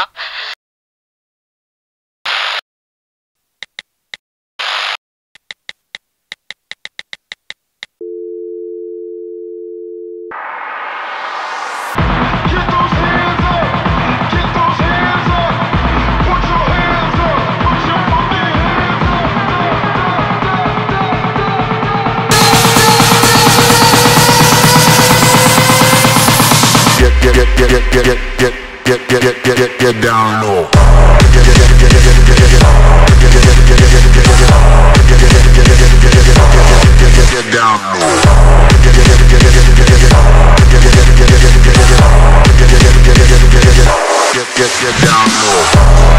な。get, get, get, get, get, get. get get get get get get down low. Get get get down low.